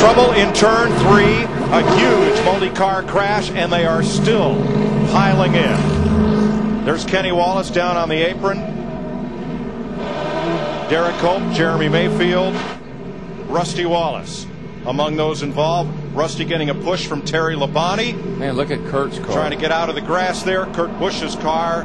Trouble in turn three, a huge multi-car crash, and they are still piling in. There's Kenny Wallace down on the apron. Derrike Cope, Jeremy Mayfield, Rusty Wallace. Among those involved, Rusty getting a push from Terry Labonte. Man, look at Kurt's car. Trying to get out of the grass there. Kurt Busch's car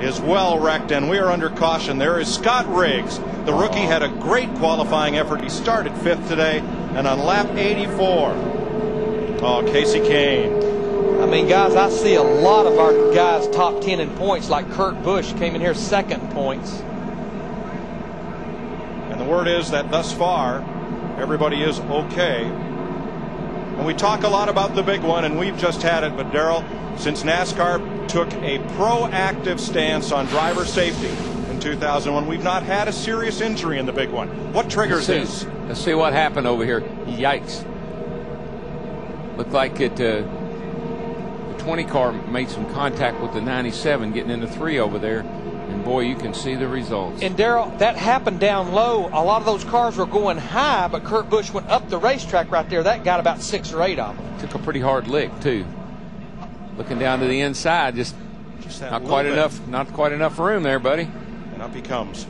is well wrecked, and we are under caution. There is Scott Riggs. The rookie had a great qualifying effort. He started fifth today, and on lap 84. Oh, Kasey Kahne. I mean, guys, I see a lot of our guys top 10 in points, like Kurt Busch came in here second points. And the word is that thus far, everybody is okay. And we talk a lot about the big one, and we've just had it, but Daryl, since NASCAR took a proactive stance on driver safety in 2001, we've not had a serious injury in the big one. What triggers Let's see, this? let's see what happened over here. Yikes. Looked like it. Uh, the 20 car made some contact with the 97, getting into three over there. And boy, you can see the results. And Daryl, that happened down low. A lot of those cars were going high, but Kurt Busch went up the racetrack right there. That got about six or eight of them. Took a pretty hard lick too. Looking down to the inside, just, Just not quite bit. enough. Not quite enough room there, buddy. And up he comes.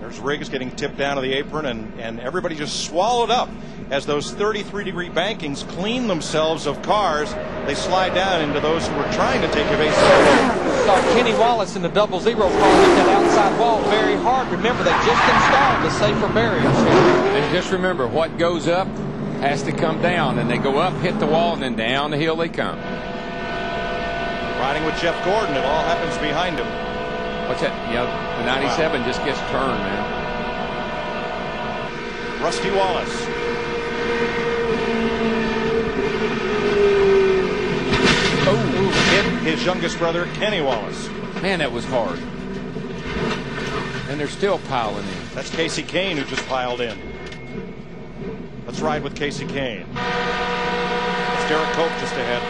There's Riggs getting tipped down to the apron, and, and everybody just swallowed up as those 33 degree bankings clean themselves of cars. They slide down into those who were trying to take evasive. Saw Kenny Wallace in the double zero car hit that outside wall very hard. Remember, they just installed the safer barriers. And just remember, what goes up has to come down. And they go up, hit the wall, and then down the hill they come. Riding with Jeff Gordon, it all happens behind him. What's that? Yeah, the 97 just gets turned, man. Rusty Wallace. Oh, hit his youngest brother, Kenny Wallace. Man, that was hard. And they're still piling in. That's Kasey Kahne who just piled in. Let's ride with Kasey Kahne. It's Derrike Cope just ahead.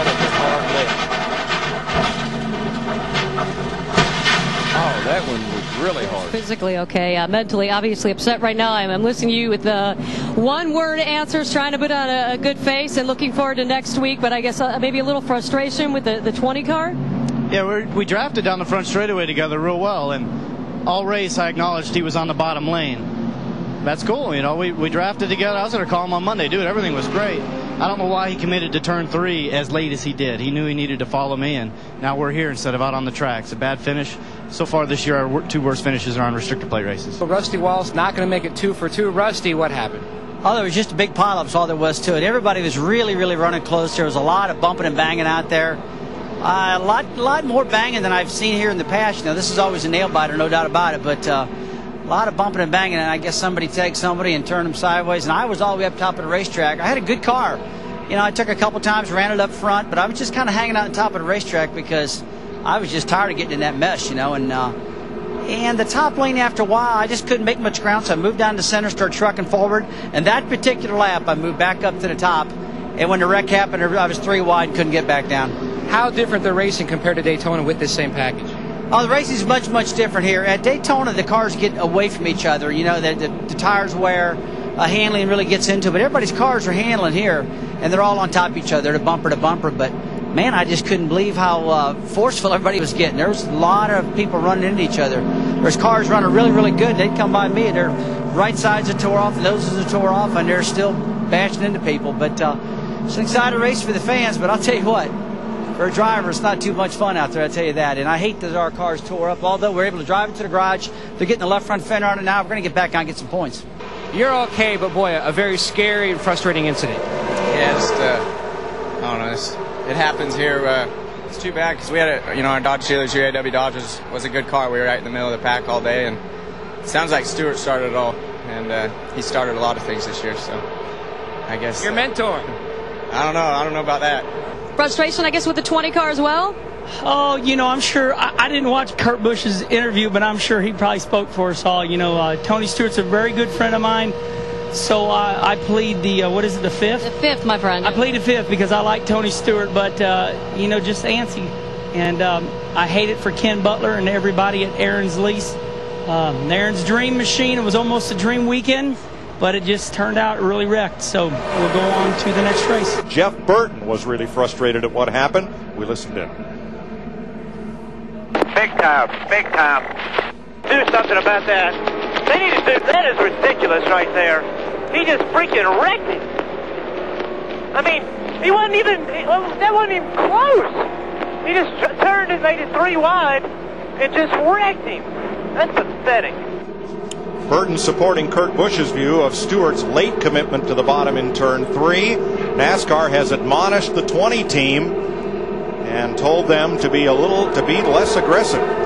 That is a hard lick. Oh, that one was really hard. physically okay, uh, mentally obviously upset right now. I'm, I'm listening to you with the one-word answers, trying to put on a, a good face and looking forward to next week. But I guess uh, maybe a little frustration with the, the 20 car. Yeah, we're, we drafted down the front straightaway together real well, and all race I acknowledged he was on the bottom lane. That's cool, you know. We, we drafted together. I was going to call him on Monday, dude. Everything was great. I don't know why he committed to turn three as late as he did. He knew he needed to follow me, and now we're here instead of out on the track. It's a bad finish. So far this year, our two worst finishes are on restrictor plate races. So Rusty Wallace not going to make it two for two. Rusty, what happened? Oh, there was just a big pileup. That's all there was to it. Everybody was really, really running close. There was a lot of bumping and banging out there. Uh, a lot, lot more banging than I've seen here in the past. Now, this is always a nail biter, no doubt about it. But uh, a lot of bumping and banging, and I guess somebody takes somebody and turned them sideways. And I was all the way up top of the racetrack. I had a good car. You know, I took a couple times, ran it up front, but I was just kind of hanging out on top of the racetrack because I was just tired of getting in that mess, you know. And uh, and the top lane, after a while, I just couldn't make much ground, so I moved down to center, started trucking forward. And that particular lap, I moved back up to the top. And when the wreck happened, I was three wide couldn't get back down. How different the racing compared to Daytona with this same package? Oh, the racing is much, much different here. At Daytona, the cars get away from each other. You know, the, the, the tires wear, uh, handling really gets into it. But everybody's cars are handling here, and they're all on top of each other, to bumper to bumper. But man, I just couldn't believe how uh, forceful everybody was getting. There was a lot of people running into each other. There's cars running really, really good. They'd come by me, and their right sides are tore off, noses are tore off, and they're still bashing into people. But uh, it's an exciting race for the fans. But I'll tell you what, for a driver, it's not too much fun out there, I tell you that. And I hate that our cars tore up. Although we're able to drive it to the garage, they're getting the left front fender on it now. We're going to get back out and get some points. You're okay, but boy, a very scary and frustrating incident. Yeah, just uh, I don't know. It's, it happens here. Uh, it's too bad because we had a, you know, our Dodge dealers, UAW Dodgers, was a good car. We were right in the middle of the pack all day, and it sounds like Stewart started it all, and uh, he started a lot of things this year. So I guess Your uh, mentor. I don't know. I don't know about that. Frustration, I guess, with the 20 car as well. Oh, you know, I'm sure. I, I didn't watch Kurt Busch's interview, but I'm sure he probably spoke for us all. You know, uh, Tony Stewart's a very good friend of mine. So I, I plead the uh, what is it, the fifth? The fifth, my friend. I plead the fifth because I like Tony Stewart, but uh, you know, just antsy, and um, I hate it for Ken Butler and everybody at Aaron's lease. Um, Aaron's dream machine. It was almost a dream weekend, but it just turned out really wrecked. So we'll go on to the next race. Jeff Burton was really frustrated at what happened. We listened in. Big time, big time. Do something about that. They need to do that is ridiculous right there. He just freaking wrecked it. I mean, he wasn't even oh, that wasn't even close. He just turned and made it three wide and just wrecked him. That's pathetic. Burton supporting Kurt Busch's view of Stewart's late commitment to the bottom in turn three. NASCAR has admonished the 20 team and told them to be a little to be less aggressive.